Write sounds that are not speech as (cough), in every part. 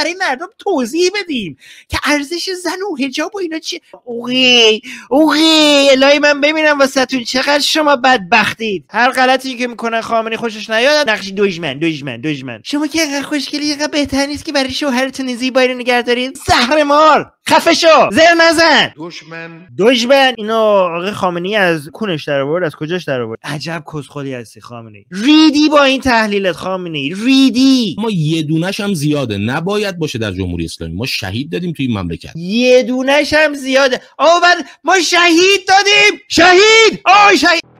برای مردم توضیح بدیم که ارزش زن و حجاب و اینا چی؟ اوه اوه الهی من ببینم واسهتون چقدر شما بدبختید. هر غلطی که می‌کنن خامنه خوشش نیاد. نقش دژمن دژمن دژمن. شما که اینقدر خوشگلی اینقدر بهتر نیست که برای شوهرتون زیبایی رو نگه دارید زهر مار خفه شو زر نزن. دشمن دشمن اینو آقای خامنه‌ای از کونش در آورد از کجاش در آورد؟ عجب کسخلی هستی خامنه‌ای. ریدی با این تحلیلت خامنه‌ای ریدی. ما یه دونش هم زیاده. نباید باشه در جمهوری اسلامی. ما شهید دادیم توی این مملکت. یه دونش هم زیاده. بعد ما شهید دادیم. شهید! آه شهید!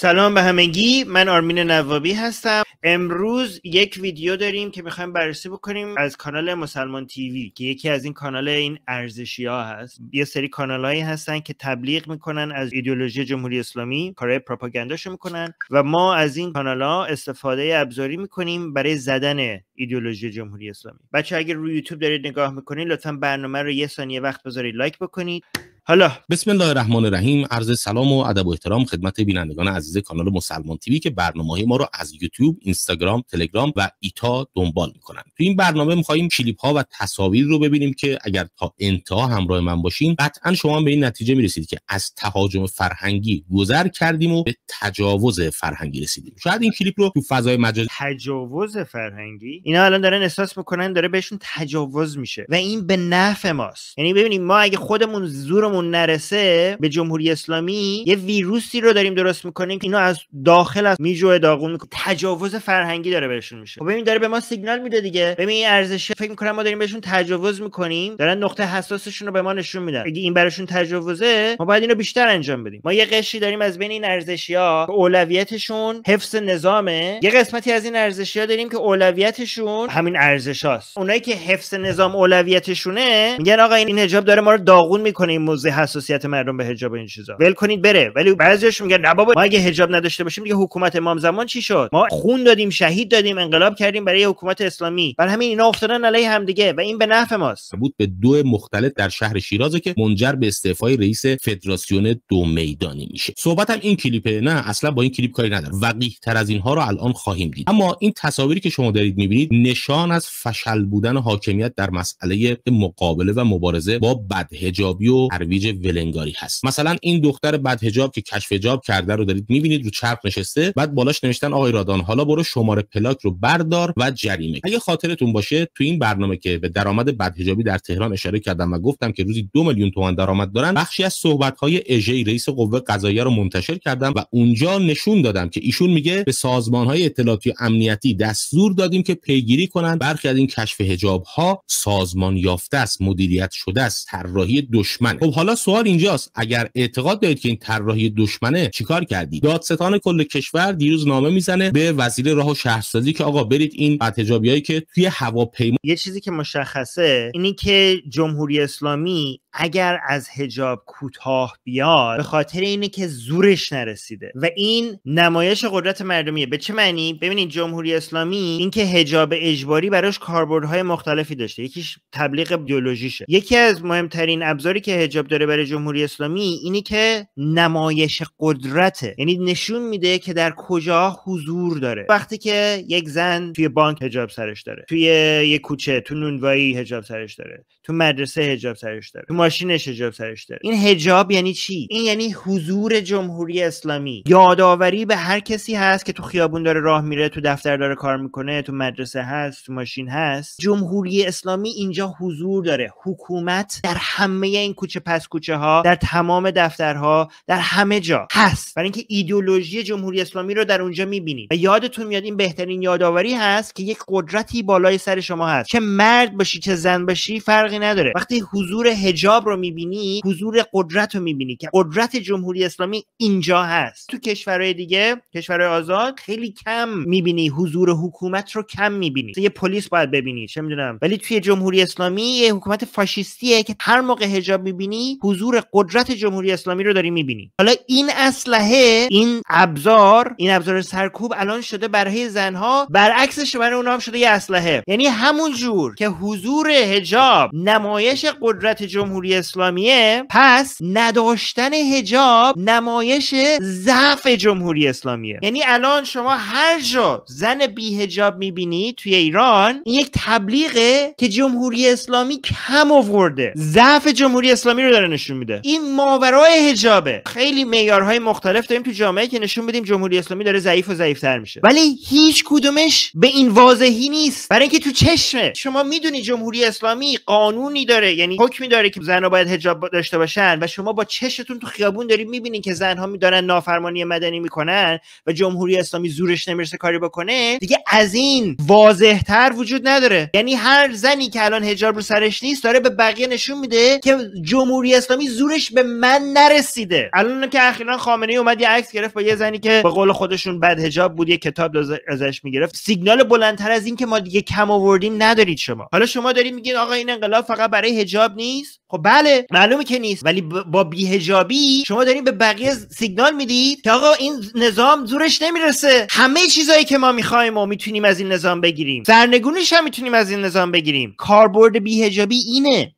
سلام به همگی. من آرمین نوابی هستم. امروز یک ویدیو داریم که می‌خوایم بررسی بکنیم از کانال مسلمان تیوی که یکی از این کانال این ارزشی ها هست. یه سری کانال هایی هستن که تبلیغ می‌کنن از ایدولوژی جمهوری اسلامی کارهای پروپاگانداشو می‌کنن و ما از این کانال ها استفاده ابزاری می‌کنیم برای زدن ایدولوژی جمهوری اسلامی. بچه اگر روی یوتیوب دارید نگاه می‌کنید لطفا برنامه رو یه ثانیه وقت بذارید لایک بکنید. حالا. بسم الله الرحمن الرحیم. عرض سلام و ادب و احترام خدمت بینندگان عزیز کانال مسلمان تیوی که برنامه های ما رو از یوتیوب، اینستاگرام، تلگرام و ایتا دنبال می‌کنن. تو این برنامه می‌خواهیم کلیپ ها و تصاویر رو ببینیم که اگر تا انتها همراه من باشین قطعا شما به این نتیجه می‌رسید که از تهاجم فرهنگی گذر کردیم و به تجاوز فرهنگی رسیدیم. شاید این کلیپ رو تو فضای مجازی تجاوز فرهنگی؟ اینا الان دارن احساس می‌کنن داره بهشون تجاوز میشه. و این به نفع ماست. یعنی ببینیم ما اگه خودمون زورمون نرسه به جمهوری اسلامی یه ویروسی رو داریم درست می‌کنیم که اینو از داخل از میجو داغون می‌کنه. تجاوز فرهنگی داره بهشون میشه. خب ببین داره به ما سیگنال میده دیگه. ببین این ارزش فکر می‌کنم ما داریم بهشون تجاوز می‌کنیم. دارن نقطه حساسشون رو به ما نشون میدن. اگه این براشون تجاوزه ما باید اینو بیشتر انجام بدیم. ما یه قشری داریم از بین این ارزشی ها که اولویتشون حفظ نظامه. یه قسمتی از این ارزشی ها داریم که اولویتشون همین ارزش هاست اونایی که حفظ نظام اولویتشونه میگن آقا این حجاب داره ما رو داغون می‌کنه این حساسیت مردم به حجاب این چیزا. ول کنید بره. ولی بعضیش میگن نه بابا ما اگه حجاب نداشته باشیم دیگه حکومت امام زمان چی شد؟ ما خون دادیم شهید دادیم انقلاب کردیم برای حکومت اسلامی. برای همین اینا افتادن علیه همدیگه و این به نفع ماست. بود به دو مختلف در شهر شیراز که منجر به استعفای رئیس فدراسیون دو میدانی میشه. صحبتم این کلیپه نه اصلا با این کلیپ کاری نداره وقیح تر از اینها رو الان خواهیم دید. اما این تصاویری که شما دارید می‌بینید نشان از فشل بودن حاکمیت در مسئله مقابله و مبارزه با بدحجابی و ترویج ولنگاری هست. مثلا این دختر بدحجاب که کشف حجاب کرده رو دارید می‌بینید رو چرخ نشسته بعد بالاش نوشتن آقای رادان حالا برو شماره پلاک رو بردار و جریمه. اگه خاطرتون باشه تو این برنامه که به درآمد بدحجابی در تهران اشاره کردم و گفتم که روزی دو میلیون تومان درآمد دارن بخشی از صحبت های اژه رئیس قوه قضاییه رو منتشر کردم و اونجا نشون دادم که ایشون میگه به سازمان های اطلاعاتی و امنیتی دستور دادیم که پیگیری کنن. برخی از این کشف حجاب ها سازمان یافته است مدیریت شده است طراحی دشمن. خب حالا سوال اینجاست. اگر اعتقاد دارید که این طراحی دشمنه چیکار کردید دادستان کل کشور دیروز نامه می‌زنه به وزیر راه و شهرسازی که آقا برید این بدحجابیایی که توی هواپیما یه چیزی که مشخصه اینی که جمهوری اسلامی اگر از حجاب کوتاه بیاد به خاطر اینه که زورش نرسیده. و این نمایش قدرت مردمیه. به چه معنی؟ ببینید جمهوری اسلامی اینکه حجاب اجباری براش کاربردهای مختلفی داشته. یکیش تبلیغ بیولوژیشه. یکی از مهمترین ابزاری که حجاب داره برای جمهوری اسلامی اینی که نمایش قدرته. یعنی نشون میده که در کجا حضور داره. وقتی که یک زن توی بانک حجاب سرش داره. توی یک کوچه تو نونوایی حجاب سرش داره. تو مدرسه حجاب سرش داره. تو ماشینش حجاب سرش داره. این حجاب یعنی چی؟ این یعنی حضور جمهوری اسلامی. یادآوری به هر کسی هست که تو خیابون داره راه میره تو دفتر داره کار می‌کنه تو مدرسه هست تو ماشین هست. جمهوری اسلامی اینجا حضور داره. حکومت در همه این کوچه پس کوچه ها در تمام دفترها در همه جا هست. برای اینکه ایدولوژی جمهوری اسلامی رو در اونجا می‌بینید و یادتون میاد این بهترین یادآوری هست که یک قدرتی بالای سر شما هست چه مرد باشی چه زن باشی فرقی نداره. وقتی حضور حجاب رو می‌بینی حضور قدرت رو می‌بینی که قدرت جمهوری اسلامی اینجا هست. تو کشورهای دیگه کشورهای آزاد خیلی کم می‌بینی حضور حکومت رو کم می‌بینی. یه پلیس باید ببینی چه می‌دونم. ولی توی جمهوری اسلامی یه حکومت فاشیستیه که هر موقع حجاب می‌بینی حضور قدرت جمهوری اسلامی رو داری می‌بینی. حالا این اسلحه این ابزار این ابزار سرکوب الان شده برای زنها برعکسش برای اونها هم شده یه اسلحه. یعنی همون جور که حضور حجاب نمایش قدرت جمهوری اسلامیه پس نداشتن هجاب نمایش ضعف جمهوری اسلامیه. یعنی الان شما هر جا زن بی هجاب می‌بینی توی ایران این یک تبلیغه که جمهوری اسلامی کم آورده ضعف جمهوری اسلامی رو داره نشون میده. این ماورای هجابه خیلی معیارهای مختلف داریم تو جامعه که نشون بدیم جمهوری اسلامی داره ضعیف و ضعیفتر میشه. ولی هیچ کدومش به این واضحی نیست. برای اینکه تو چشمه. شما می‌دونی جمهوری اسلامی قانونی داره یعنی حکمی داره که زنها باید حجاب داشته باشن و شما با چشتون تو خیابون دارید می‌بینید که زنها میدارن نافرمانی مدنی می‌کنن و جمهوری اسلامی زورش نمی‌رسه کاری بکنه دیگه از این واضحتر وجود نداره. یعنی هر زنی که الان حجاب رو سرش نیست داره به بقیه نشون میده که جمهوری اسلامی زورش به من نرسیده. الان که اخیرا خامنه ای اومد یه عکس گرفت با یه زنی که به قول خودشون بد حجاب بود یه کتاب ازش می‌گرفت. سیگنال بلندتر از این که ما دیگه کم آوردیم ندارید شما. حالا شما دارید میگید آقا این انقلاب فقط برای حجاب نیست؟ خب بله معلومه که نیست. ولی با بیهجابی شما دارین به بقیه سیگنال می‌دید که آقا این نظام زورش نمی‌رسه. همه چیزایی که ما می‌خوایم و می‌تونیم از این نظام بگیریم. سرنگونیش هم می‌تونیم از این نظام بگیریم. کاربرد بیهجابی اینه.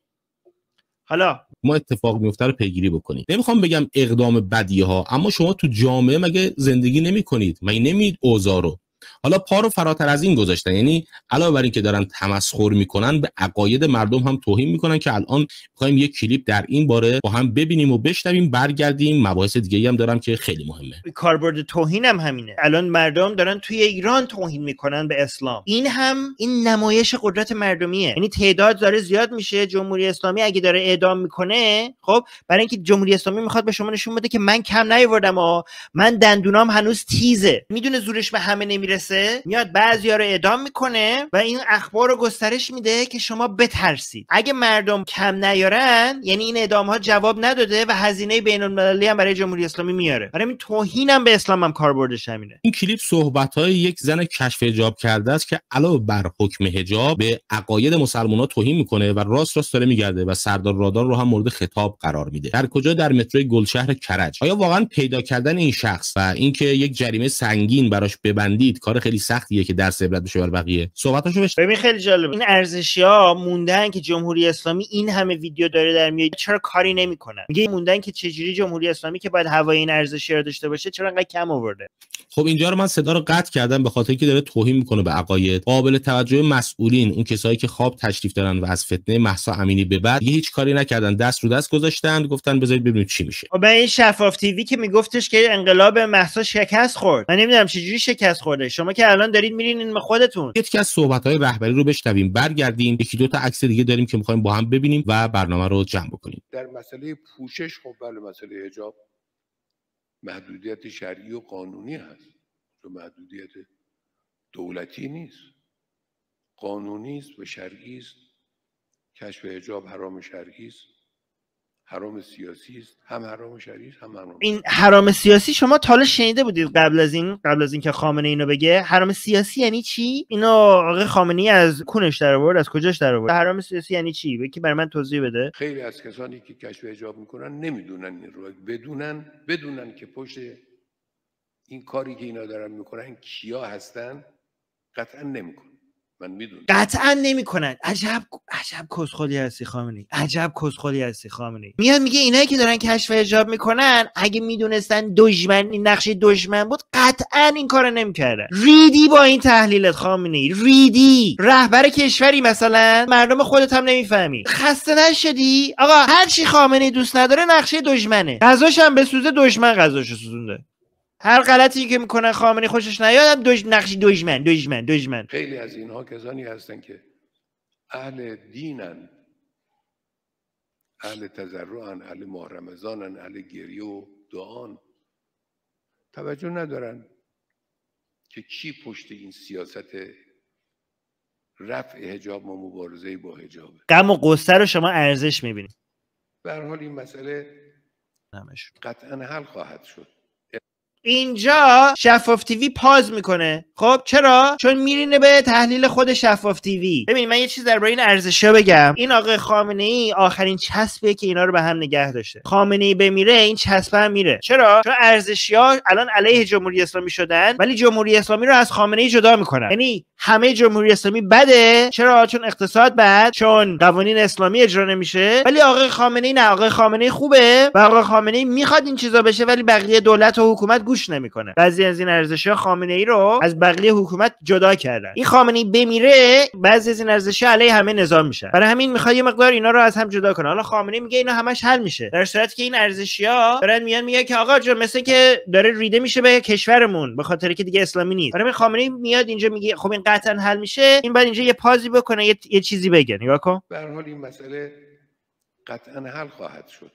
حالا ما اتفاق میفته رو پیگیری بکنیم. نمی‌خوام بگم اقدام بدی ها اما شما تو جامعه مگه زندگی نمی کنید مگه نمید اوضاع رو؟ حالا پا رو فراتر از این گذاشتن. یعنی علاوه بر اینکه دارن تمسخر می‌کنن به عقاید مردم هم توهین می‌کنن که الان می‌خوایم یک کلیپ در این باره با هم ببینیم و بشنویم برگردیم. مباحث دیگه هم دارم که خیلی مهمه. کاربرد توهین هم همینه. الان مردم دارن توی ایران توهین می‌کنن به اسلام. این هم این نمایش قدرت مردمیه. یعنی تعداد داره زیاد میشه. جمهوری اسلامی اگه داره اعدام می‌کنه خب برای اینکه جمهوری اسلامی می‌خواد به شما نشون بده که من کم نیاوردم و من دندونام هنوز تیزه. می‌دونه زورش به همه نمی‌رسه. میاد بعضیا رو اعدام می‌کنه و این اخبار رو گسترش میده که شما بترسید. اگه مردم کم نیارن یعنی این اعدام ها جواب نداده و هزینه بین المللی هم برای جمهوری اسلامی میاره. برای این توهینم به اسلام هم کاربردش همینه این کلیپ صحبت های یک زن کشف حجاب کرده است که علاوه بر حکم حجاب به عقاید مسلمان توهین می‌کنه و راست راست داره میگرده و سردار رادان رو هم مورد خطاب قرار میده. در کجا؟ در مترو گلشهر کرج. آیا واقعا پیدا کردن این شخص و اینکه یک جریمه سنگین براش ببندید کار خیلی سختیه که درس عبرت بشه برای بقیه. صحبتاشو بشه ببین خیلی جالب این ارزشی ها موندن که جمهوری اسلامی این همه ویدیو داره در میاد چرا کاری نمی‌کنن؟ میگه موندن که چجوری جمهوری اسلامی که باید هوای این ارزشی رو داشته باشه چرا انقدر کم آورده؟ خب اینجا رو من صدا رو قطع کردم به خاطر که داره توهین می‌کنه به عقاید. قابل توجه مسئولین اون کسایی که خواب تشریف دارن و از فتنه محسا امینی به بعد یه هیچ کاری نکردن. دست رو دست گذاشتن گفتن بذارید ببینید چی میشه. خب این شفاف تیوی که میگفتش که انقلاب محسا شکست خورد. من نمی‌دونم چجوری شکست خورده. شما که الان دارید میرین خودتون. یکی از صحبت های رهبری رو بشنویم برگردیم یکی دو تا عکس دیگه داریم که می‌خوایم با هم ببینیم و برنامه رو جمع بکنیم. در مسئله پوشش خب بله مسئله حجاب محدودیت شرعی و قانونی هست. تو محدودیت دولتی نیست. قانونی است و شرعی است. کشف حجاب حرام شرعی است. حرام سیاسی است. هم حرام شرعی است هم حرام این حرام سیاسی شما تا حالا شنیده بودید قبل از این قبل از اینکه خامنه اینو بگه. حرام سیاسی یعنی چی؟ اینو آقای خامنه ای از کونش در آورد از کجاش در آورد؟ حرام سیاسی یعنی چی؟ بگی برای من توضیح بده. خیلی از کسانی که کشف حجاب می‌کنن نمی‌دونن این رو. بدونن بدونن که پشت این کاری که اینا دارن می‌کنن کیا هستن قطعا نمی‌کنن. من می‌دونم. قطعا نمی‌کنن. عجب عجب کسخلی هستی خامنه‌ای. عجب کسخلی هستی خامنه‌ای. میاد میگه اینایی که دارن کشف حجاب می‌کنن اگه می‌دونستن دشمن این نقشه دشمن بود قطعا این کارو نمی‌کردن. ریدی با این تحلیلت خامنه‌ای. ریدی. رهبر کشوری مثلا مردم خودت هم نمی‌فهمی. خسته نشدی؟ آقا هر چی خامنه‌ای دوست نداره نقشه دشمنه غذاش هم به سوزه دشمن غذاشو سوزونده. هر غلطی که می‌کنه خامنه‌ای خوشش نیاد دوش نقشی دشمن دشمن دشمن خیلی از اینها کسانی هستن که اهل دینن اهل تضرعن اهل ماه رمضانن اهل گریه و دعان. توجه ندارن که کی پشت این سیاست رفع حجاب و مبارزه با حجابه. غم و قصه رو شما ارزش می‌بینید. به هر حال این مسئله قطعا حل خواهد شد. اینجا شفاف تیوی پاز می‌کنه. خب چرا؟ چون میرینه به تحلیل خود شفاف تیوی. ببین من یه چیز درباره این ارزشا بگم. این آقای خامنه ای آخرین چسبه که اینا رو به هم نگه داشته. خامنه ای بمیره این چسبه هم میره. چرا؟ چون ارزشیا الان علیه جمهوری اسلامی شدن ولی جمهوری اسلامی رو از خامنه ای جدا می‌کنن. یعنی همه جمهوری اسلامی بده. چرا؟ چون اقتصاد بد چون قوانین اسلامی اجرا نمیشه. ولی آقای خامنه ای نه آقای خامنه ای خوبه و آقای خامنه ای می‌خواد این چیزا بشه ولی بقیه دولت و حکومت گوش نمی‌کنه. بعضی از این ارزش ها خامنه ای رو از بقیه حکومت جدا کردن. این خامنه ای بمیره بعضی از این ارزش علیه همه نظام میشه برای همین می‌خواد یه مقدار اینا رو از هم جدا کنه. حالا خامنه میگه اینا همش حل میشه. در صورتی که این ارزشی ها دارن میان میگه که آقا جون مثل که داره ریده میشه به کشورمون به خاطر که دیگه اسلامی نیست. برای خامنه ای میاد اینجا میگه خب این قطعا حل میشه. این بعد اینجا یه پازی بکنه یه, یه چیزی بگه. نگاه کن. به حال این مسئله قطعا حل خواهد شد.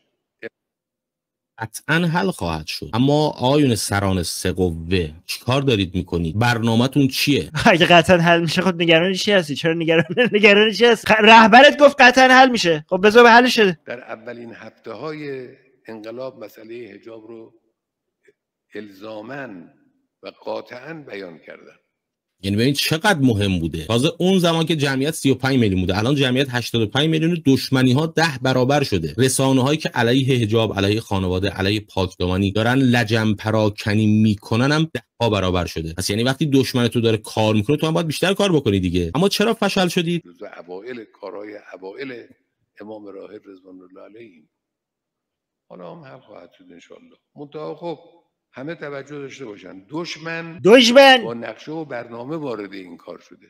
قطعا حل خواهد شد. اما آقایون سران سه قوه چیکار دارید می‌کنید؟ برنامهتون چیه؟ (laughs) اگه قطعا حل میشه خود خب نگران چی هستی؟ چرا نگران (laughs) نگران چی هستی؟ رهبرت گفت قطعا حل میشه. خب بذار به حل شده در اولین هفته های انقلاب مسئله حجاب رو الزامن و قاطعا بیان کردن. یعنی ببین چقدر مهم بوده. تازه اون زمان که جمعیت 35 میلیون بوده الان جمعیت 85 میلیون دشمنی ها ده برابر شده. رسانه هایی که علیه حجاب علیه خانواده علیه پاکدامنی دارن لجم پراکنی می‌کنن هم ده ها برابر شده. پس یعنی وقتی دشمن تو داره کار می‌کنه تو هم باید بیشتر کار بکنی دیگه. اما چرا فشل شدید؟ اوایل کارهای اوایل امام راهب رضوان الله علیه. حالا هم حل خواهد شد ان منتها خب همه توجه داشته باشن. دشمن دشمن. با نقشه و برنامه وارد این کار شده.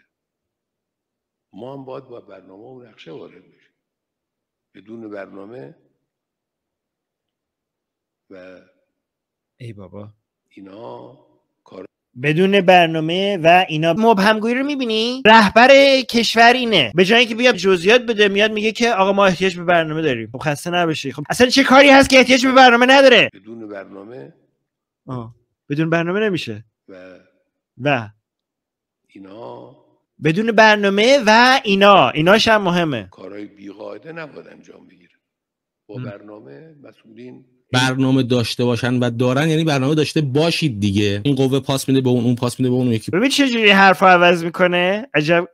ما هم باید با برنامه و نقشه وارد بشیم. بدون برنامه و ای بابا. اینا کار بدون برنامه و اینا مبهمگویی رو می‌بینی؟ رهبر کشور اینه. به جایی که بیاد جزئیات بده میاد میگه که آقا ما احتیاج به برنامه داریم. خب خسته نباشی. خب اصلا چه کاری هست که احتیاج به برنامه نداره؟ بدون برنامه آه. بدون برنامه نمیشه. و و. اینا. بدون برنامه و اینا. ایناش هم مهمه. کارهای بیقاعده نباید انجام بگیره. با برنامه مسئولین برنامه داشته باشن و دارن یعنی برنامه داشته باشید دیگه. این قوه پاس میده به اون اون پاس میده به اون یکی ببین چه جوری حرف عوض می‌کنه؟ عجب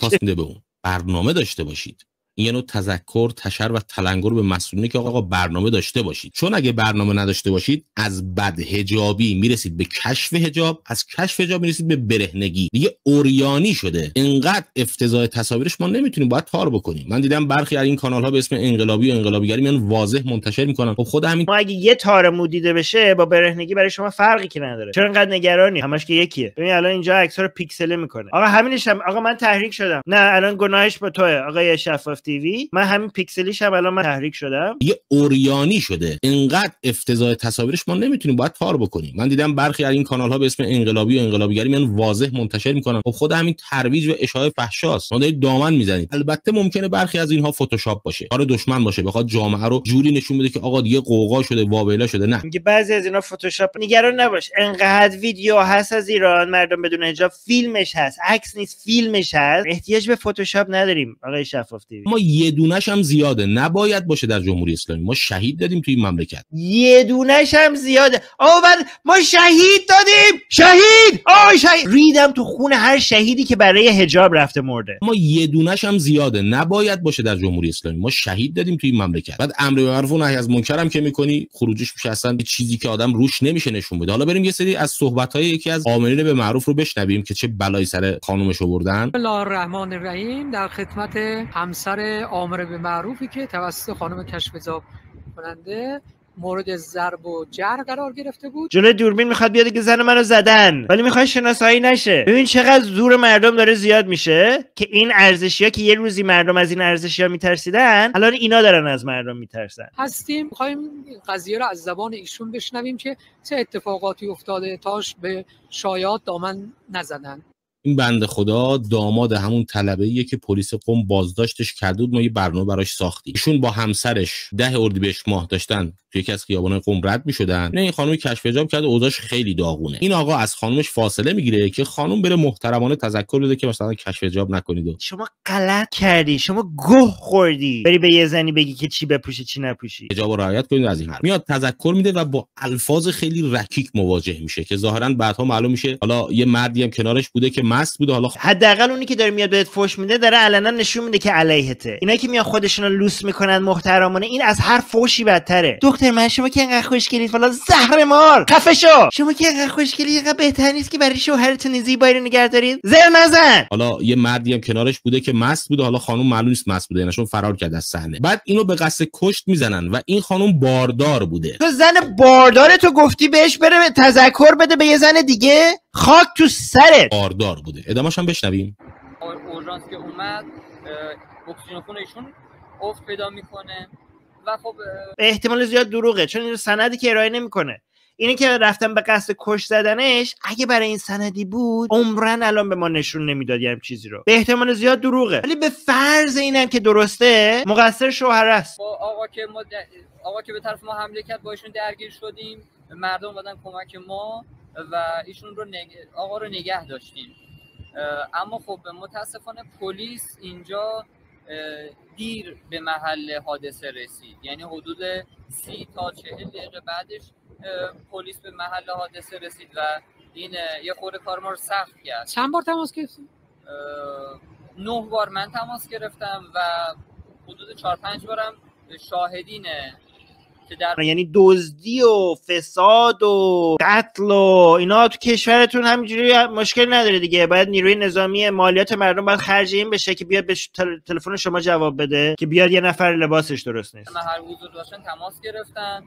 پاس میده به اون. برنامه داشته باشید. یه نوع تذکر تشر و تلنگر به مسئولینه که آقا برنامه داشته باشید. چون اگه برنامه نداشته باشید از بد هجابی می‌رسید به کشف هجاب از کشف هجاب می‌رسید به برهنگی. دیگه اوریانی شده. اینقدر افتضاح تصاویرش ما نمی‌تونیم باید تار بکنیم. من دیدم برخی از این کانال ها به اسم انقلابی و انقلابیگری میان واضح منتشر می‌کنن. خب خود همین ما اگه یه تار مو دیده بشه با برهنگی برای شما فرقی که نداره. چرا انقدر نگرانی؟ همش که یکیه. ببین الان اینجا عکس رو پیکسله می‌کنه. آقا همینش هم آقا من تحریک شدم. نه الان گناهش با توه. آقا شفاف TV من همین پیکسلیش هم الان من تحریک شدم. یه عریانی شده. اینقدر افتضاح تصاویرش ما نمی‌تونیم باید تار بکنیم. من دیدم برخی از این کانال ها به اسم انقلابی و انقلابیگری میان واضح منتشر می‌کنن. خب خود همین ترویج و اشاعه فحشاست. ما دارید دامن می‌زنید. البته ممکنه برخی از اینها فتوشاپ باشه. کار دشمن باشه. بخواد جامعه رو جوری نشون بده که آقا دیگه غوغا شده واویلا شده. نه. میگه بعضی از اینا فتوشاپ نگران نباش. انقدر ویدیو هست از ایران مردم بدون حجاب. فیلمش هست. عکس نیست فیلمش هست. احتیاج به فتوشاپ نداریم. آقای شفاف تیوی. ما یه دونش هم زیاده. نباید باشه در جمهوری اسلامی. ما شهید دادیم توی این مملکت. یه دونش هم زیاده. آقا ما شهید دادیم! شهید! آه شهید! ریدم تو خون هر شهیدی که برای حجاب رفته مرده. ما یه دونش هم زیاده. نباید باشه در جمهوری اسلامی. ما شهید دادیم توی این مملکت. بعد امر به معروف و نهی از منکر هم که می‌کنی خروجش میشه اصلا چیزی که آدم روش نمیشه نشون بده. حالا بریم یه سری از صحبت های یکی از عاملین به معروف رو بشنویم که چه بلایی سر خانومش آوردن. الله الرحمن الرحیم. در خدمت همسر آمر به معروفی که توسط خانم کشف زاب کننده مورد ضرب و جر قرار گرفته بود. جلوی دوربین می‌خواد بیاد که زن منو زدن ولی می‌خواد شناسایی نشه. ببین چقدر زور مردم داره زیاد میشه که این ارزشی ها که یه روزی مردم از این ارزشی ها میترسیدن الان اینا دارن از مردم میترسن. هستیم می‌خوایم قضیه رو از زبان ایشون بشنویم که چه اتفاقاتی افتاده تاش به شایعات دامن نزدن. این بنده خدا داماد همون طلبه که پلیس قم بازداشتش کرده بود ما یه برنامه براش ساختیم. ایشون با همسرش ده اردیبهشت ماه داشتن. توی یکی از خیابان قم رد می‌شدن. نه این خانم کشف حجاب کرده اوضاعش خیلی داغونه. این آقا از خانمش فاصله می‌گیره که خانم بره محترمانه تذکر بده که مثلا کشف حجاب نکنید شما غلط کردی. شما گه خوردی. بری به یه زنی بگی که چی بپوشی چی نپوشی. حجاب رعایت کنید از این حرف. میاد تذکر میده و با الفاظ خیلی رکیک مواجه میشه که ظاهرا بعدها معلوم میشه حالا یه مردی هم کنارش بوده که مست بوده. حالا حداقل اونی که داره میاد بهت فوش میده داره علنا نشون میده که علیهته. اینا که میان خودشون رو لوس می‌کنن محترمانه این از هر فوشی بدتره. دکتر من شما که انقدر خوشگلی فلان زهر مار! خفه شو! شما که انقدر خوشگلی اینقدر بهتر نیست که برای شوهرتون زیبایی رو نگه دارید؟ زر نزن! حالا یه مردی هم کنارش بوده که مست بوده. حالا خانم معلوم نیست مست بوده نشون فرار کرده از صحنه. بعد اینو به قصد کشت می‌زنن و این خانم باردار بوده. تو زن باردار تو گفتی بهش بره تذکر بده به یه زن دیگه؟ خاک تو سرت! باردار. بوده. ادامهش هم بشنویم. اورژانس که اومد اکسیژن خون ایشون افت پیدا می‌کنه و خب احتمال زیاد دروغه چون این سندی که ارائه نمی‌کنه. اینی که رفتن به قصد کش زدنش اگه برای این سندی بود عمرن الان به ما نشون نمی‌داد یه هم چیزی رو. به احتمال زیاد دروغه. ولی به فرض اینم که درسته مقصر شوهر است. با آقا که ما د- آقا که به طرف ما حمله کرد با ایشون درگیر شدیم. مردم اومدن کمک ما و ایشون رو نگ... آقا رو نگه داشتیم. اما خب متاسفانه پلیس اینجا دیر به محل حادثه رسید. یعنی حدود سی تا چهل دقیقه بعدش پلیس به محل حادثه رسید و این یه خورده کار ما رو سخت کرد. چند بار تماس گرفتی اه، نه بار من تماس گرفتم و حدود چهار پنج بارم شاهدینه که در یعنی دزدی و فساد و قتل و اینا تو کشورتون همینجوری مشکل نداره دیگه. باید نیروی نظامی مالیات مردم باید خرج این بشه که بیاد به تلفن شما جواب بده که بیاد یه نفر لباسش درست نیست. محل حضور داشتن تماس گرفتن.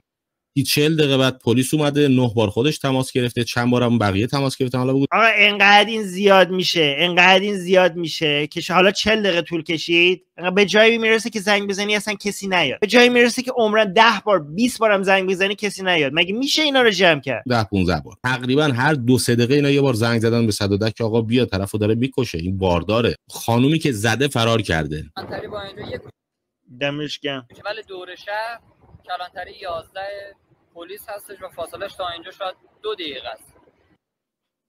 40 دقیقه بعد پلیس اومده نه بار خودش تماس گرفته چند بارم بقیه تماس گرفتن. حالا بگو. آقا انقدر این زیاد میشه انقدر این زیاد میشه که حالا 40 دقیقه طول کشید. انقدر به جایی می‌رسه که زنگ بزنی اصلا کسی نیاد. به جایی می‌رسه که عمرن 10 بار 20 بارم زنگ بزنی کسی نیاد. مگه میشه اینا رو جمع کرد؟ 10 15 بار. تقریبا هر دو سه دقیقه اینا یه بار زنگ زدن به 110 که آقا بیا طرفو داره می‌کشه. این بارداره. خانومی که زده فرار کرده. کلانتری با اینجا یک دمش گرم. کوچه ولی دور شهر کلانتری 11 پلیس هستش و فاصلش تا اینجا شاید دو دقیقه است.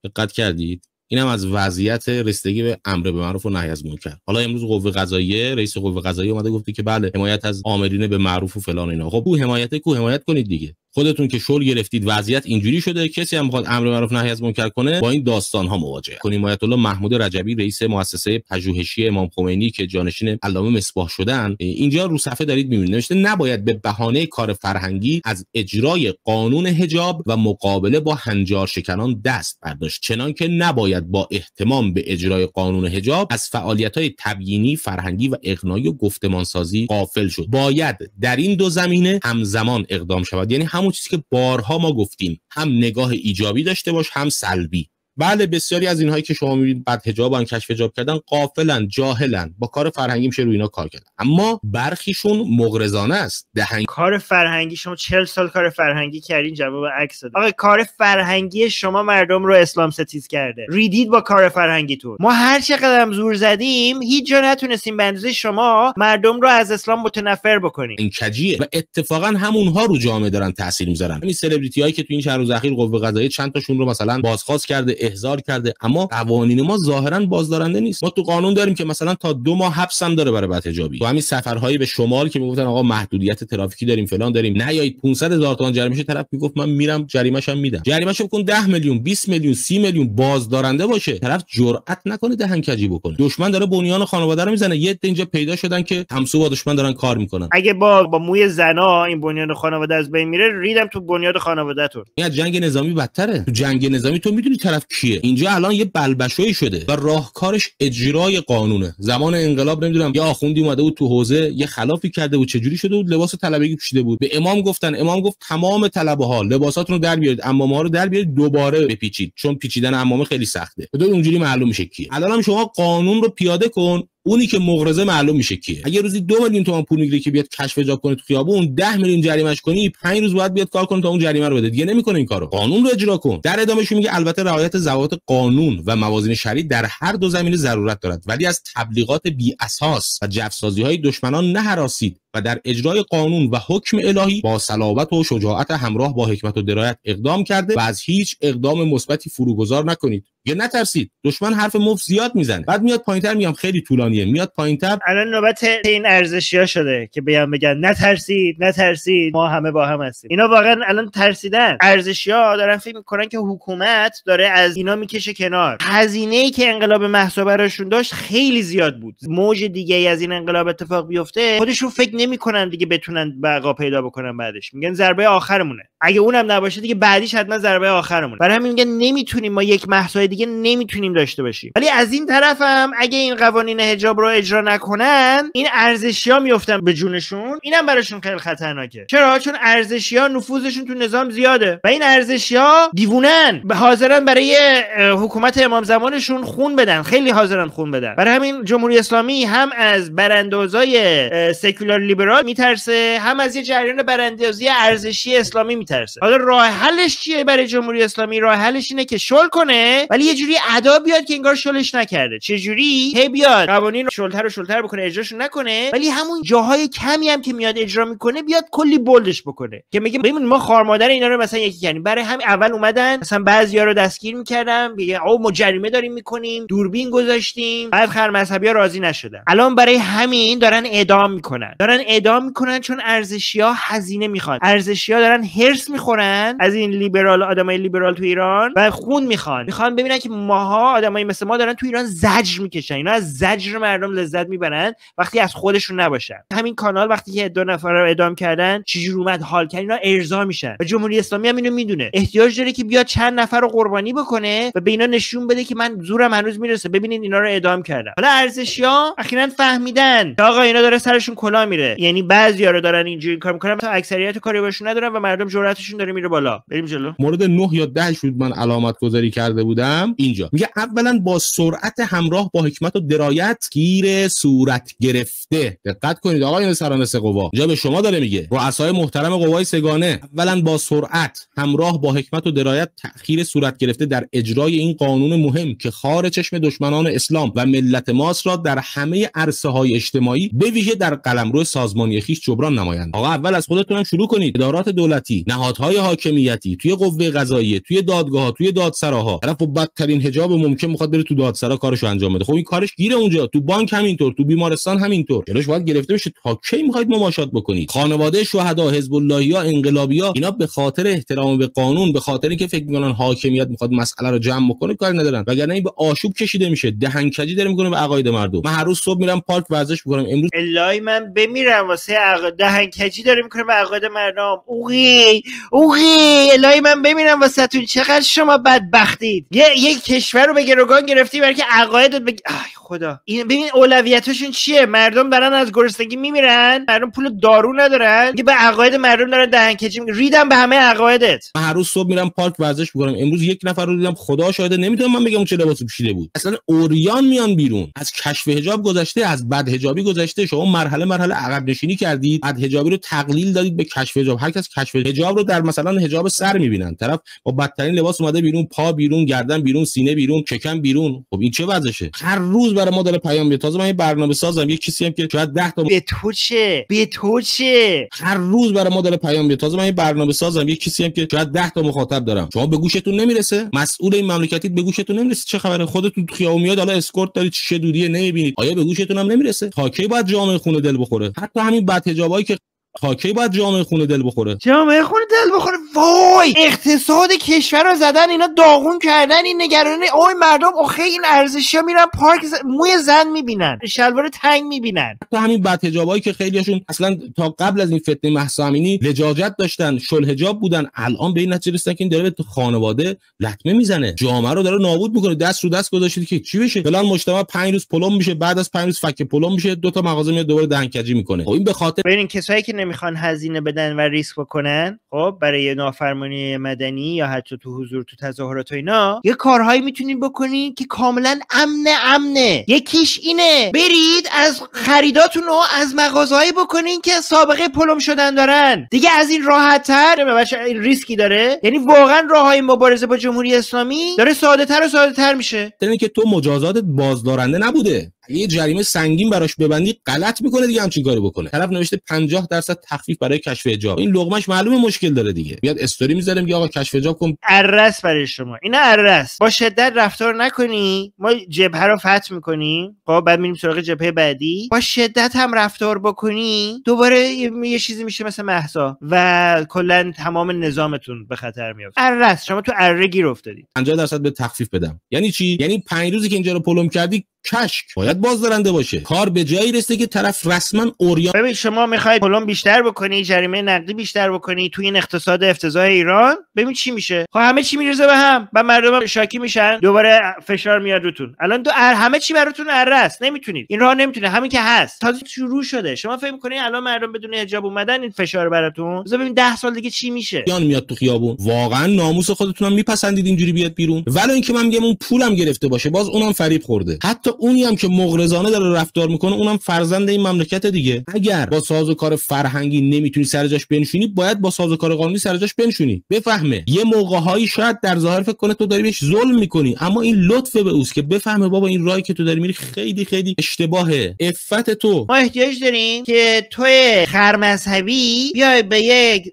دقت کردید؟ اینم از وضعیت رسیدگی به امر به معروف و نهی از منکر. حالا امروز قوه قضاییه رئیس قوه قضاییه اومده گفته که بله حمایت از آمرین به معروف و فلان اینا. خب کو حمایت کو حمایت کنید دیگه. خودتون که شل گرفتید وضعیت اینجوری شده کسی هم می‌خواد امر معروف نهی از منکر کنه با این داستان ها مواجهه. کنیم آیت الله محمود رجبی رئیس مؤسسه پژوهشی امام خمینی که جانشین علامه مصباح شدن اینجا رو صفحه دارید می‌بینید. نوشته نباید به بهانه کار فرهنگی از اجرای قانون حجاب و مقابله با هنجار شکنان دست برداشت. چنان که نباید با احتمام به اجرای قانون حجاب از فعالیت های تبیینی فرهنگی و اقناعی و گفتمانسازی غافل شد. باید در این دو زمینه همزمان اقدام شود. یعنی همون چیزی که بارها ما گفتیم هم نگاه ایجابی داشته باش هم سلبی. بله بسیاری از اینهایی که شما می‌بینید بعد حجابن کشف حجاب کردن قافلن جاهلن. با کار فرهنگی میشه روی اینا کار کردن. اما برخیشون مغرضانه است. دهنگ کار فرهنگی شما 40 سال کار فرهنگی کردین جواب عکس داد آقا کار فرهنگی شما مردم رو اسلام ستیز کرده. ریدید با کار فرهنگیتون ما هر چقدر هم زور زدیم هیچ جا نتونستیم به اندازه شما مردم رو از اسلام متنفر بکنیم. این کجیه؟ و اتفاقا همونها رو جامعه دارن تاثیر می‌ذارن. همین سلبریتی هایی که تو این چند روز اخیر قوه قضاییه چند تاشون رو مثلا بازخواست کرده احضار کرده. اما قوانین ما ظاهرا بازدارنده نیست. ما تو قانون داریم که مثلا تا دو ماه حبس هم داره برای بدحجابی تو همین سفرهایی به شمال که می‌گفتن آقا محدودیت ترافیکی داریم فلان داریم. نیایید 500 هزار تومان جریمه شه طرف می‌گفت من میرم جریمه‌ش هم میدم. جریمه‌ش بکن 10 میلیون 20 میلیون 30 میلیون. بازدارنده باشه. طرف جرئت نکنه دهن کجی بکنه. دشمن داره بنیان خانواده رو می‌زنه. یه اینجا پیدا شدن که همسو با دشمن دارن کار می‌کنن. اگه با با موی زنا این بنیاد خانواده از بین میره ریدم تو بنیاد خانوادهتون. این از جنگ نظامی بدتره. تو جنگ نظامی تو می‌دونی طرف کیه؟ اینجا الان یه بلبشویی شده و راهکارش اجرای قانونه. زمان انقلاب نمی‌دونم یه آخوندی اومده بود تو حوزه یه خلافی کرده بود چجوری شده بود؟ لباس طلبگی پوشیده بود. به امام گفتن امام گفت تمام طلبه ها لباساتون رو در بیارید امامه ها رو در بیارید دوباره بپیچید. چون پیچیدن امامه خیلی سخته. دو اونجوری معلوم میشه کیه. الان هم شما قانون رو پیاده کن اونی که مغرضه معلوم میشه کیه. اگه روزی دو میلیون تومان پول می‌گیره که بیاد کشف حجاب کنه تو خیابون 10 میلیون جریمهش کنی 5 روز باید بیاد کار کنه تا اون جریمه رو بده. دیگه نمی‌کنه این کارو. قانون رو اجرا کن. در ادامهش میگه البته رعایت ضوابط قانون و موازین شرعی در هر دو زمینه ضرورت دارد. ولی از تبلیغات بی اساس و جفسازی های دشمنان نهراسید و در اجرای قانون و حکم الهی با صلابت و شجاعت همراه با حکمت و درایت اقدام کرده و از هیچ اقدام مثبتی فروگذار نکنید. یا نترسید. دشمن حرف مفت زیاد می‌زنه. بعد میاد پایینتر میگم خیلی طولانیه. میاد پایینتر. الان نوبت این ارزشی ها شده که بیان بگن نترسید نترسید ما همه با هم هستیم. اینا واقعا الان ترسیدن. ارزشی ها دارن فکر می‌کنن که حکومت داره از اینا می‌کشه کنار. هزینه ای که انقلاب محسا براشون داشت خیلی زیاد بود. موج دیگه ای از این انقلاب اتفاق بیفته خودشون فکر نمی‌کنن دیگه بتونن بقا پیدا بکنن بعدش. میگن ضربه آخرمونه. اگه اونم نباشه دیگه بعدیش حتما ضربه آخرمونه. برای همین میگن نمی‌تونیم ما یک محصای دیگه نمی‌تونیم داشته باشیم. ولی از این طرف هم اگه این قوانین حجاب رو اجرا نکنن این ارزشی ها میفتن به جونشون. اینم براشون خیلی خطرناکه. چرا؟ چون ارزشی ها نفوذشون تو نظام زیاده و این ارزشی ها دیوونن حاضرن برای حکومت امام زمانشون خون بدن. خیلی حاضرن خون بدن. برای همین جمهوری اسلامی هم از براندازای سکولار لیبرال میترسه هم از یه جریان براندازی ارزشی اسلامی میترسه. حالا راه حلش چیه برای جمهوری اسلامی؟ راه حلش اینه که شل کنه ولی یه جوری ادا بیاد که انگار شلش نکرده. چه جوری؟ هی بیاد قوانین رو شلتر و شلتر بکنه اجراشو نکنه ولی همون جاهای کمی هم که میاد اجرا می‌کنه بیاد کلی بولدش بکنه. که میگه ببین ما خار مادر اینا رو مثلا یکی کردیم. برای همین اول اومدن مثلا بعضیا رو دستگیر می‌کردن میگه او ما جریمه داریم می‌کنیم دوربین گذاشتیم بعد خر مذهبی ها راضی نشدن. الان برای همین دارن اعدام می‌کنن. دارن اعدام می‌کنن چون ارزشی ها هزینه می‌خوان. ارزشی ها دارن هرس می‌خورن از این لیبرال آدمای لیبرال تو ایران و خون می‌خوان. می‌خوان ببینن که ماها آدمای مثل ما دارن تو ایران زجر می‌کشن. اینا از زجر مردم لذت می‌برن وقتی از خودشون نباشن. همین کانال وقتی که دو نفر رو اعدام کردن چجوری اومد حال کرد؟ اینا ارضا میشن. و جمهوری اسلامی هم اینو می‌دونه. احتیاج داره که بیاد چند نفر رو قربانی بکنه و به اینا نشون بده که من زورم هنوز می‌رسه. ببینید اینا رو اعدام کردم حالا ارزشیا اخیرا فهمیدن آقا اینا داره سرشون کلا میره. یعنی بعضیا رو دارن اینجوری کار می‌کنن تا اکثریت کاری باشون ندارن و مردم جرأتشون داره میره بالا. بریم جلو. مورد 9 یا 10 شد من علامت گذاری کرده بودم. اینجا. میگه اولا با سرعت همراه با حکمت و درایت گیر صورت گرفته. دقت کنید آقایان سران سه قوا اینجا به شما داره میگه. رؤسای محترم قوای سگانه. اولا با سرعت همراه با حکمت و درایت تأخیر صورت گرفته در اجرای این قانون مهم که خار چشم دشمنان اسلام و ملت ماست را در همه عرصه های اجتماعی به ویژه در قلمرو سازمانی خیش جبران نمایند. آقا اول از خودتون هم شروع کنید. ادارات دولتی نهادهای حاکمیتی توی قوه قضاییه توی دادگاه توی دادسراها. طرف با بدترین حجاب ممکن می‌خواد بره تو دادسرا کارشو انجام بده. خب این کارش گیره اونجا. تو بانک همینطور تو بیمارستان همینطور. جلوش باید گرفته بشه تا کی می‌خواید مماشات بکنید. خانواده شهدا حزب اللهیا انقلابیا اینا به خاطر احترام به قانون به خاطر اینکه فکر می‌کنن حاکمیت می‌خواد مسئله رو جمع بکنه کار ندارن. وگرنه این به آشوب کشیده میشه. دهنکجی داره می‌کنه به عقاید مردم. من هر روز صبح میرم پارک ورزش می‌کنم. امروز الهی من بمیرم واسه عقاید دهنکجی داره می‌کنه به عقاید مردم. اوغی اوغی الهی من بمیرم واسه تون چقدر شما بدبختید. یه یک کشور رو به گروگان گرفتی برای که عقایدت بگ... آی خدا. این ببین اولویتشون چیه؟ مردم دارن از گرسنگی میمیرن. مردم پول دارو ندارن. که به عقاید مردم دارن دهنکجی می‌کنن ریدم به همه عقایدت. من هر روز صبح میرم پارک ورزش می‌کنم. امروز یک نفر رو دیدم خدا شاهده. نمی‌تونم من بگم چه لباسی پوشیده بود. اصلا اوریان میان بیرون. از کشف حجاب گذشته از بد حجابی گذشته. شما مرحله مرحله عقب نشینی کردید بد حجابی رو تقلیل دادید به کشف حجاب. هر کس کشف حجاب رو در مثلا حجاب سر می‌بینن. طرف با بدترین لباس اومده بیرون پا بیرون گردن بیرون سینه بیرون شکم بیرون. خب این چه وضعشه؟ هر روز برای ما داره پیام میاد. تازه من یه برنامه سازم. یه کسی هم که شاید 10 تا به تو چه؟ به تو چه؟ هر روز برای ما داره پیام میاد. تازه من یه برنامه سازم. یه کسی هم که شاید 10 تا مخاطب دارم. شما به گوشتون نمی‌رسه. مسئول این مملکتی به گوشتون نمی‌رسه. چه خبره؟ خودتون تو خیابون میاد حالا اسکورت دارید چه دودیه نمی‌بینید. آیا به گوشتون هم نمی‌رسه؟ تا کی باید جامعه خونه دل بخوره؟ حتی همین بد حجابایی که تا کی باید جامعه خونه دل بخوره. جامعه خونه دل بخوره. وای! اقتصاد کشور رو زدن اینا داغون کردن این نگرانی. اوی مردم اوخه این ارزشی ها میرن پارک ز... موی زن می‌بینن شلوار تنگ می‌بینن. تو همین بد حجابایی که خیلیشون اصلا تا قبل از این فتنه مهسا امینی لجاجت داشتن شل حجاب بودن. الان به این نتیجه رسیدن که این داره به خانواده لطمه می‌زنه. جامعه رو داره نابود می‌کنه. دست رو دست گذاشته که چی بشه؟ فلان مجتمع 5 روز پلم میشه بعد از 5 روز فک پلم میشه دو تا مغازه میاد دوباره دهنکجی می‌کنه. خب این به خاطر ببین کسایی که می‌خوان هزینه بدن و ریسک بکنن خب برای نافرمانی مدنی یا حتی تو حضور تو تظاهرات و اینا یه کارهایی می‌تونین بکنین که کاملا امن امنه. یکیش اینه برید از خریداتون رو از مغازهایی بکنین که سابقه پلم شدن دارن. دیگه از این راحت تر این ریسکی داره. یعنی واقعا راه های مبارزه با جمهوری اسلامی داره ساده تر و ساده تر میشه که تو مجازاتت بازدارنده نبوده. یه جریمه سنگین براش ببندی غلط می‌کنه دیگه همچین کاری بکنه. طرف نوشته 50 درصد تخفیف برای کشف حجاب این لغمش معلومه مشکل داره دیگه. میاد استوری می‌ذاره میگه آقا کشف حجاب کن. ارس برای شما. اینا ارس با شدت رفتار نکنی. ما جبهه رو فتح می‌کنیم. خب بعد میریم سراغ جبهه بعدی. با شدت هم رفتار بکنی. دوباره یه چیزی میشه مثل محسا و کلا تمام نظامتون به خطر میافته. ارس شما تو اره گیر افتادید. 50 درصد به تخفیف بدم. یعنی چی؟ یعنی 5 روزی که اینجا رو پلم کردی کشک باید بازدارنده باشه. کار به جایی رسیده که طرف رسما اوریان ببین شما می‌خواید پلم بیشتر بکنی جریمه نقدی بیشتر بکنی تو این اقتصاد افتضاح ایران؟ ببین چی میشه. خب همه چی میرزه به هم. و مردم شاکی میشن دوباره فشار میاد روتون. الان دو همه چی براتون اره نمی‌تونید. این راه نمی‌تونه. همین که هست. تازه شروع شده. شما فکر می‌کنید الان مردم بدون حجاب اومدن این فشار براتون؟ بذار ببین 10 سال دیگه چی میشه. یان میاد تو خیابون. واقعا ناموس خودتون هم میپسندید اینجوری بیاد بیرون. ولی اینکه من میگم اون پولم گرفته باشه باز اونم فریب خورده. حتی اونی هم که مغرضانه داره رفتار می‌کنه اونم فرزند این مملکت دیگه. اگر با سازوکار فرهنگی نمی‌تونی سر جاش بنشونی باید با سازوکار قانونی سر جاش بنشونی بفهمه یه موقعهایی شاید در ظاهر فکر کنه تو داری بهش ظلم می‌کنی اما این لطفه به اوست که بفهمه بابا این راهی که تو داری میری خیلی خیلی اشتباهه. افت تو. ما احتیاج داریم که توی خرمذهبی بیای به یک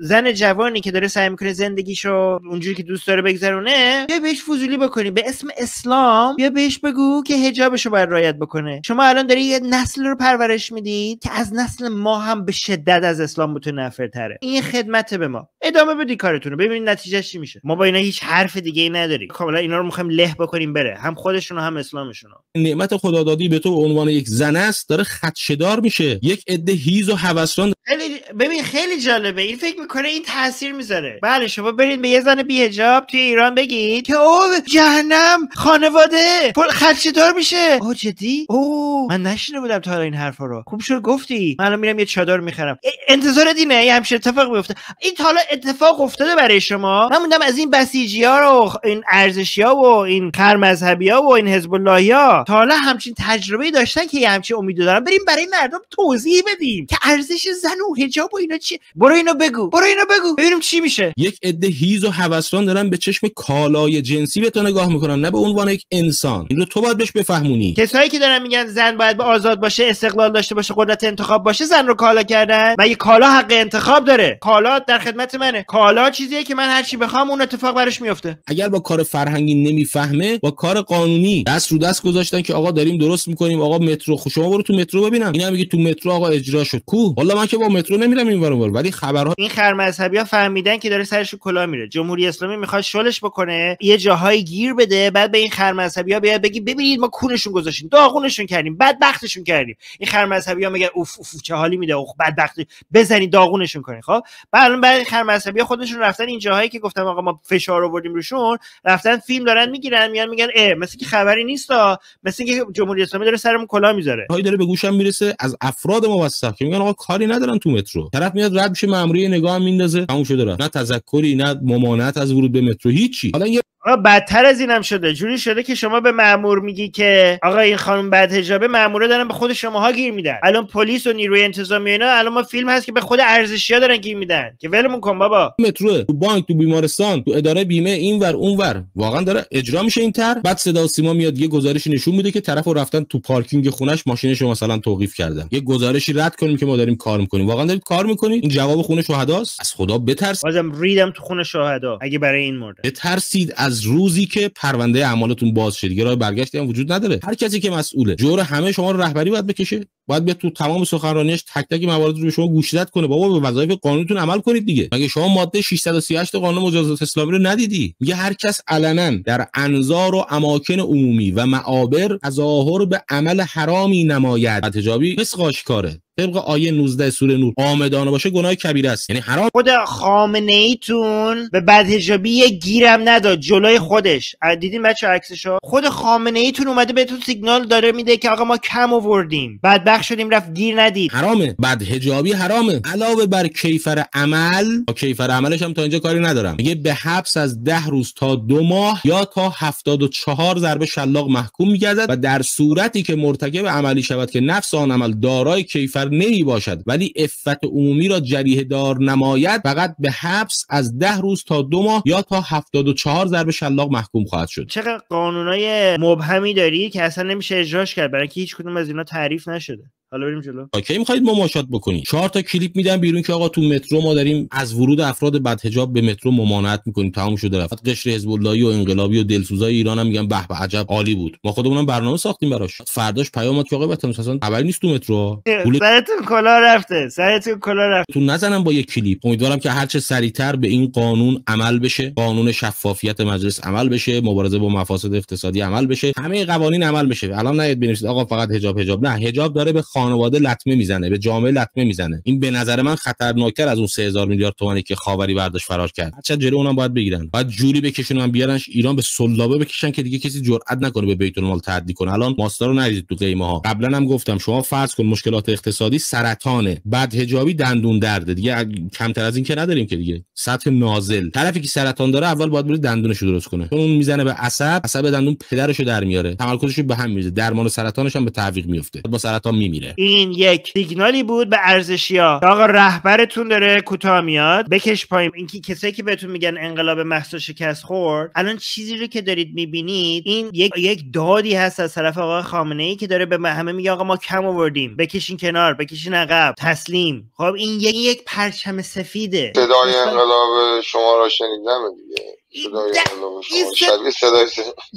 زن جوانی که داره سعی می‌کنه زندگیشو اونجوری که دوست داره بگذرونه بیا بهش فضولی بکنی. به اسم اسلام بیا بهش بگو که حجابشو باید رعایت بکنه. شما الان داری یه نسل رو پرورش می‌دید که از نسل ما هم به شدت از اسلام متنفرتره این خدمت به ما. ادامه بدی کارتون رو ببینید نتیجه چی میشه. ما با اینا هیچ حرف دیگه ای نداریم کاملا اینا رو می‌خوایم له بکنیم بره. هم خودشون هم اسلامشون نعمت خدادادی به تو به عنوان یک زن است. داره خدشدار میشه. یک عده هیز و هوسران. خیلی ببین خیلی جالبه. این فکر می‌کنه این تاثیر می‌ذاره. بله شما برید به یه زن بیهجاب توی ایران بگید که او جهنم خانواده خدشدار میشه. او جدی؟ او من نشینه بودم تا این حرفا رو. خوب شد گفتی. من الان میرم یه چادر می‌خرم. انتظار دینه یه همچین اتفاق بیفته. این حالا اتفاق افتاده برای شما. من موندم از این بسیجی ها رو این ارزشی ها و این خر مذهبی ها و این حزب الله ها تا حالا همچین تجربه داشتن که یه همچین امید دارم. بریم برای مردم توضیح بدیم که ارزش زن و حجاب و اینا چی برو اینو بگو برو اینو بگو. ببینیم چی میشه. یک عده هیز و هوسران دارن به چشم کالای جنسی به تو نگاه می‌کنن نه به عنوان یک انسان. این رو تو باید بهش بفهمونی. کسایی که دارن میگن زن باید به آزاد باشه استقلال داشته باشه قدرت انتخاب باشه زن رو کالا کردن و یه کالا حق انتخاب داره؟ کالا در خدمت منه. کالا چیزیه که من هر چی بخوام اون اتفاق براش میفته. اگر با کار فرهنگی نمی‌فهمه با کار قانونی دست رو دست گذاشتن که آقا داریم درست می‌کنیم آقا مترو خب شما برو تو مترو ببینم. اینا میگه تو مترو آقا اجرا شد. کو والا من که با مترو نمیرم این ور ولی خبرها این خر مذهبی ها فهمیدن که داره سرش کلا میره. جمهوری اسلامی می‌خواد شلش بکنه یه جاهای گیر بده بعد به این خر مذهبی ها بیاد بگی ببینید ما کونشون گذاشتیم داغونشون کردیم بدبختشون کردیم. این خر مذهبی ها میگن اوف اوف چه حالی میده اوف بدبختی. بزنید داغونشون کنید خب؟ بعد الان بعد خر مذهبی ها خودشون رفتن این جاهایی که گفتم آقا ما فشار آوردیم روشون رفتن فیلم دارن می‌گیرن میان میگن اه مثل که خبری نیستا مثل که جمهوری اسلامی داره سرمون کلا می‌ذاره. هایی داره به گوشم می‌رسه از افراد موثق که میگن آقا کاری ندارن تو مترو. طرف میاد رد میشه ماموری نگاه میندازه تموم شده نه تذکری نه ممانعت از ورود به مترو هیچی. حالا یه بدتر از اینم شده. جوری شده که شما به مامور میگی که آقا این خانم بعد حجابه مامورا دارن به خود شماها گیر میدن. الان پلیس و نیروی انتظامی اینا الان ما فیلم هست که به خود ارزشیا دارن گیر میدن. که ولمون کن بابا. مترو تو بانک تو بیمارستان تو اداره بیمه اینور اونور. واقعا داره اجرا میشه این تر بعد صدا و سیما میاد یه گزارشی نشون میده که طرفو رفتن تو پارکینگ خونش ماشینش مثلا توقیف کردن. یه گزارشی رد کنیم که ما داریم کار می‌کنیم. واقعا دارید کار می‌کنید این جواب خونه شهداست. از خدا بترس بازم ریدم تو خونه شهدا. اگه برای این مورد. بترسید از روزی که پرونده اعمالتون باز شه. دیگه راه برگشتی هم وجود نداره. هر کسی که مسئوله. جور همه شما رو رهبری باید بکشه. باید به تو تمام سخنرانیش تک تک موارد رو به شما گوشزد کنه. بابا به وظایف قانونتون عمل کنید دیگه. مگه شما ماده 638 قانون مجازات اسلامی رو ندیدی؟ میگه هر کس علنا در انظار و اماکن عمومی و معابر تظاهر به عمل حرامی نماید. حجابی مثل آشکاره طبق آیه 19 سوره نور آمدانه باشه گناه کبیره است. یعنی حرام. خود خامنه ایتون به بدهجابی یه گیرم نداد جلوی خودش. دیدین بچه عکسشو؟ خود خامنه ایتون اومده بهتون سیگنال داره میده که آقا ما کم آوردیم. بدبخت شدیم رفت گیر ندید. حرامه. بعد هجابی حرامه. علاوه بر کیفر عمل با کیفر عملش هم تا اینجا کاری ندارم. میگه به حبس از ده روز تا دو ماه یا تا هفتاد و چهار ضربه شلاق محکوم میگردد و در صورتی که مرتکب عملی شود که نفس آن عمل دارای کیفر نمی باشد. ولی افت عمومی را جریه دار نماید. فقط به حبس از ده روز تا دو ماه یا تا هفتاد و چهار ضربه شلاق محکوم خواهد شد. چقدر قانونای مبهمی داری که اصلا نمیشه اجراش کرد؟ برای اینکه هیچ کدوم از اینا تعریف نشده. حالا بریم جلو. تا کی می‌خواید مماشات بکنید چهار تا کلیپ میدم بیرون که آقا تو مترو ما داریم از ورود افراد بدحجاب به مترو ممانعت می‌کنیم. تمام شده رفت. قشر حزب اللهی و انقلابی و دلسوزای ایران هم میگن به به عجب عالی بود. ما خودمونم برنامه ساختیم براش. فرداش پیام اومد که آقا وطن اصلا خبری نیست تو مترو؟ پول سرتون کلا رفته سرتون کلا رفته. تو نزنم با یه کلیپ. امیدوارم که هرچه سریعتر به این قانون عمل بشه قانون شفافیت مجلس عمل بشه مبارزه با مفاسد اقتصادی عمل بشه همه قوانین عمل بشه. الان نیاد بنویسید. آقا فقط حجاب حجاب. نه حجاب داره به خانواده لطمه می‌زنه به جامعه لطمه می‌زنه. این به نظر من خطرناکتر از اون 3000 میلیارد تومانی که خاوری برداشت فرار کرد. چه جلو اونم باید بگیرن. باید جوری بکشونن بیارنش ایران به سلابه بکشن که دیگه کسی جرئت نکنه به بیت المال تعدی کنه. الان ماستا رو نریزید تو قیمه ها قبلا هم گفتم شما فرض کن مشکلات اقتصادی سرطانه بعد حجابی دندون درده دیگه کمتر از این که نداریم که دیگه. سطح نازل. طرفی که سرطان داره اول باید بره دندونش رو درست کنه. چون اون می‌زنه به عصب عصب دندون پدرشو در میاره. تمرکزش به هم میریزه. درمان سرطانش هم به تعویق میفته با سرطان میمیره. این یک سیگنالی بود به ارزشیا آقا رهبرتون داره کوتاه میاد. بکش پایین. اینکه کسایی که بهتون میگن انقلاب محض شکست خورد الان چیزی رو که دارید می‌بینید این یک یک دادی هست از طرف آقای خامنه ای که داره به همه میگه آقا ما کم آوردیم. بکشین کنار بکشین عقب. تسلیم. خب این یک یک پرچم سفیده. صدای انقلاب شما را شنیدم دیگه.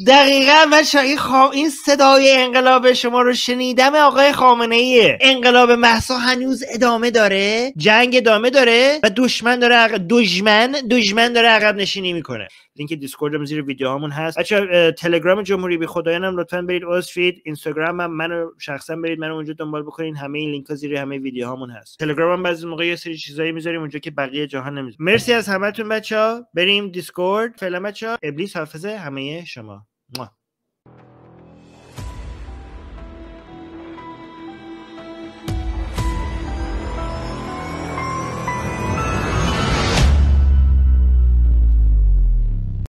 دقیقا من. این, خا... این صدای انقلاب شما رو شنیدم آقای خامنه ایه انقلاب مهسا هنوز ادامه داره جنگ ادامه داره و دشمن داره عقب... دشمن دشمن داره عقب نشینی می‌کنه لینک دیسکورد هم زیر ویدیوهامون هست بچه تلگرام جمهوری بی خدایان هم لطفا برید اوسترید اینستاگرام هم منو شخصا برید منو اونجا دنبال بکنین. همه این لینک ها زیر همه ویدیوهامون هست. تلگرام هم بعضی موقع یه سری چیزایی می‌ذاریم اونجا که بقیه جهان نمی‌ذاریم. مرسی از همتون بچه ها بریم دیسکورد. فعلا بچه ها ابلیس حافظ همه شما.